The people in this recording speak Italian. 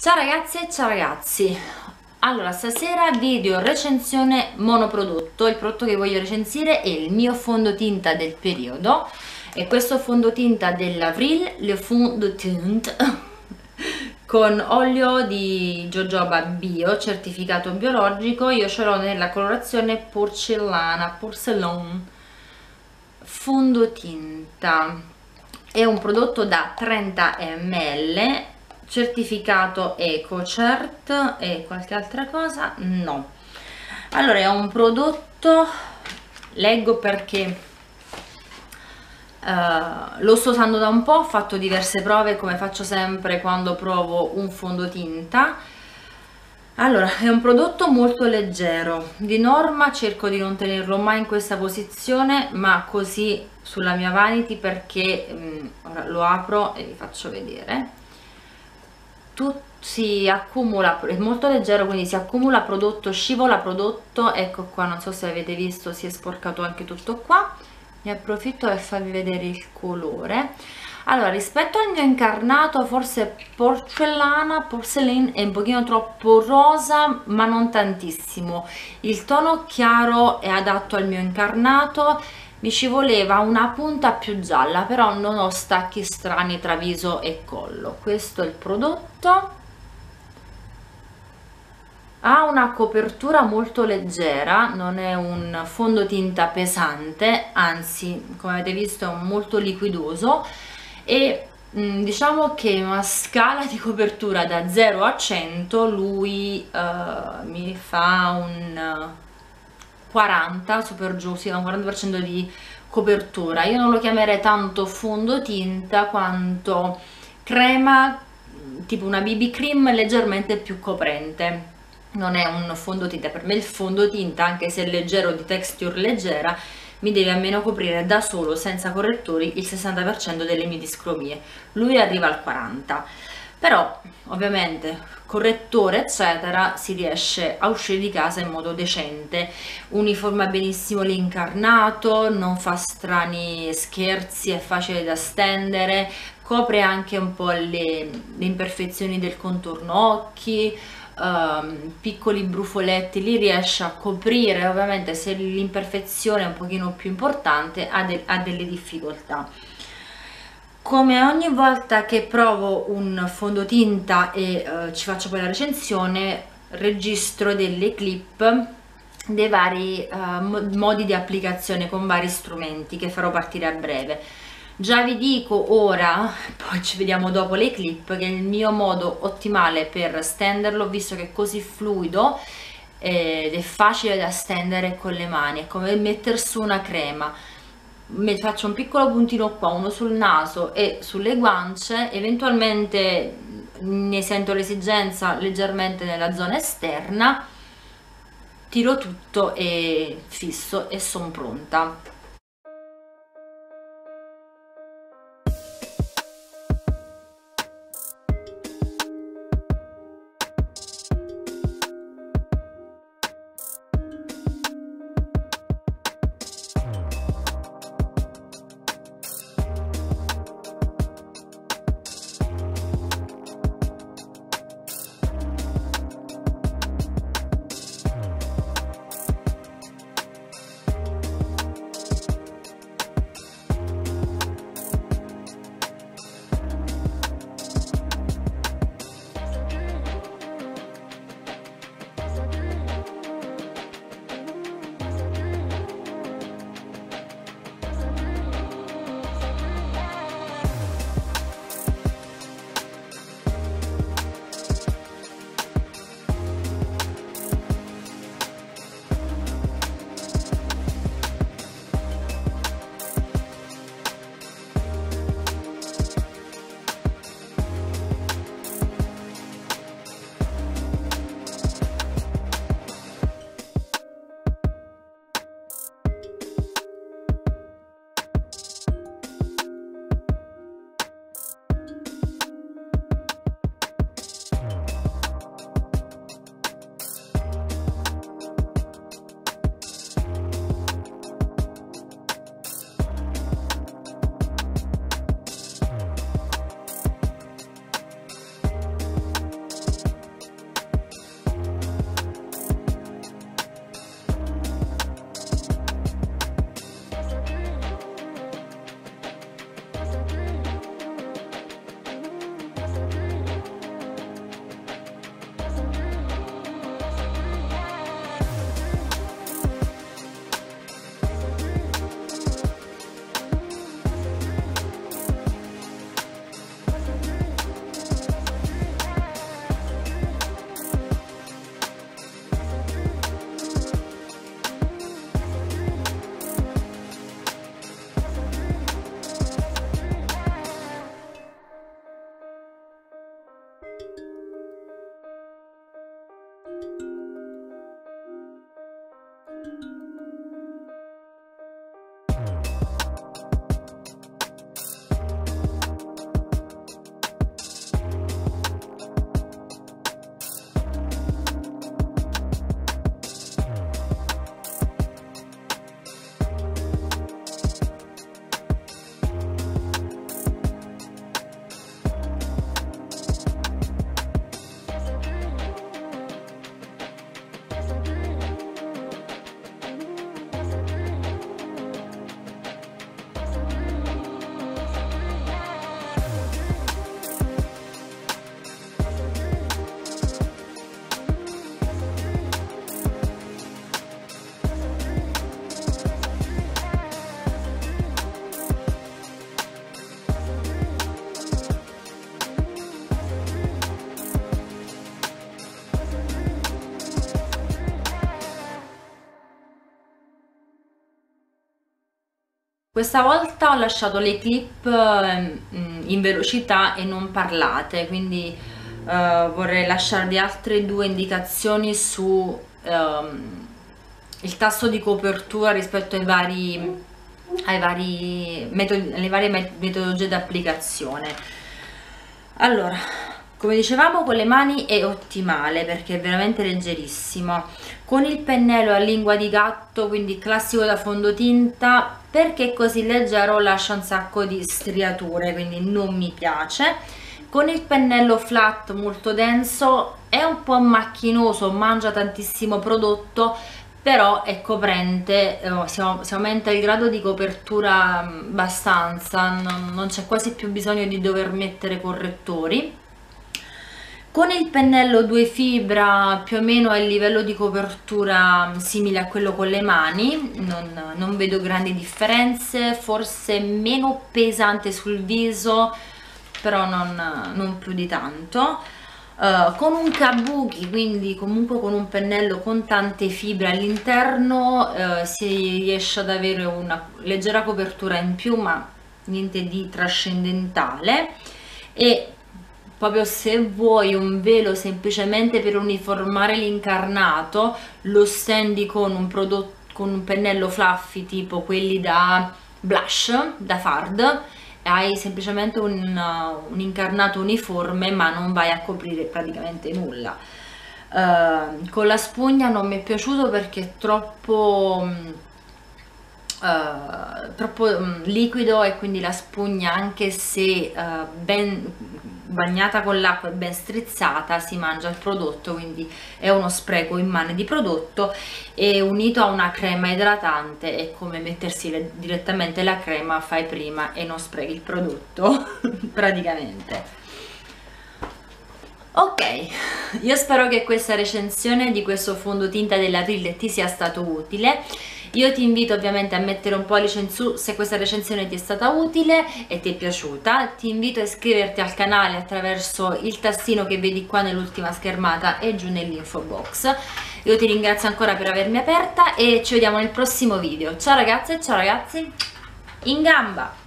Ciao ragazze e ciao ragazzi. Allora stasera video recensione monoprodotto. Il prodotto che voglio recensire è il mio fondotinta del periodo. E questo fondotinta dell'Avril Le Fond de Teint con olio di jojoba bio certificato biologico. Io ce l'ho nella colorazione porcellana porcelain fondotinta. È un prodotto da 30 ml certificato EcoCert e qualche altra cosa? No. Allora è un prodotto, leggo perché Uh, lo sto usando da un po', ho fatto diverse prove come faccio sempre quando provo un fondotinta allora è un prodotto molto leggero di norma cerco di non tenerlo mai in questa posizione ma così sulla mia vanity perché um, ora lo apro e vi faccio vedere tutto si accumula, è molto leggero quindi si accumula prodotto, scivola prodotto, ecco qua, non so se avete visto si è sporcato anche tutto qua, ne approfitto per farvi vedere il colore. Allora, rispetto al mio incarnato, forse porcellana, porcelain è un pochino troppo rosa, ma non tantissimo. Il tono chiaro è adatto al mio incarnato, mi ci voleva una punta più gialla però non ho stacchi strani tra viso e collo. Questo è il prodotto. Ha una copertura molto leggera non è un fondotinta pesante anzi come avete visto è molto liquidoso. E mm, diciamo che una scala di copertura da 0 a 100 lui uh, mi fa un 40 su per giù, sì, un 40% di copertura. Io non lo chiamerei tanto fondotinta quanto crema, tipo una BB cream leggermente più coprente. Non è un fondotinta, per me il fondotinta, anche se leggero, di texture leggera, mi deve almeno coprire da solo, senza correttori, il 60% delle mie discromie. Lui arriva al 40% però ovviamente correttore eccetera si riesce a uscire di casa in modo decente. Uniforma benissimo l'incarnato non fa strani scherzi è facile da stendere copre anche un po' le, le imperfezioni del contorno occhi um, piccoli brufoletti li riesce a coprire. Ovviamente se l'imperfezione è un pochino più importante ha, de ha delle difficoltà come ogni volta che provo un fondotinta e uh, ci faccio poi la recensione registro delle clip dei vari uh, modi di applicazione con vari strumenti che farò partire a breve. Già vi dico ora poi ci vediamo dopo le clip che il mio modo ottimale per stenderlo visto che è così fluido ed è facile da stendere con le mani è come mettere su una crema faccio un piccolo puntino qua, uno sul naso e sulle guance, eventualmente ne sento l'esigenza leggermente nella zona esterna, tiro tutto e fisso e sono pronta. Questa volta ho lasciato le clip ehm, in velocità e non parlate quindi uh, vorrei lasciarvi altre due indicazioni su um, il tasso di copertura rispetto ai vari, ai vari metodi, alle varie metodologie di applicazione allora come dicevamo con le mani è ottimale perché è veramente leggerissimo. Con il pennello a lingua di gatto quindi classico da fondotinta perché è così leggero lascia un sacco di striature quindi non mi piace. Con il pennello flat molto denso è un po' macchinoso mangia tantissimo prodotto però è coprente eh, si, aumenta il grado di copertura mm, abbastanza non c'è quasi più bisogno di dover mettere correttori con il pennello due fibra più o meno a livello di copertura simile a quello con le mani. Non, non vedo grandi differenze forse meno pesante sul viso però non, non più di tanto. Uh, con un kabuki quindi comunque con un pennello con tante fibre all'interno uh, si riesce ad avere una leggera copertura in più ma niente di trascendentale. E proprio se vuoi un velo semplicemente per uniformare l'incarnato lo stendi con un prodotto con un pennello fluffy tipo quelli da blush da fard hai semplicemente un, un incarnato uniforme ma non vai a coprire praticamente nulla. Uh, con la spugna non mi è piaciuto perché è troppo Uh, troppo um, liquido e quindi la spugna anche se uh, ben bagnata con l'acqua e ben strizzata si mangia il prodotto quindi è uno spreco immane di prodotto e unito a una crema idratante è come mettersi le, direttamente la crema fai prima e non sprechi il prodotto praticamente. Ok io spero che questa recensione di questo fondotinta della Trill ti sia stato utile io ti invito ovviamente a mettere un pollice in su se questa recensione ti è stata utile e ti è piaciuta. Ti invito a iscriverti al canale attraverso il tastino che vedi qua nell'ultima schermata e giù nell'info box. Io ti ringrazio ancora per avermi aperta e ci vediamo nel prossimo video. Ciao ragazze ciao ragazzi. In gamba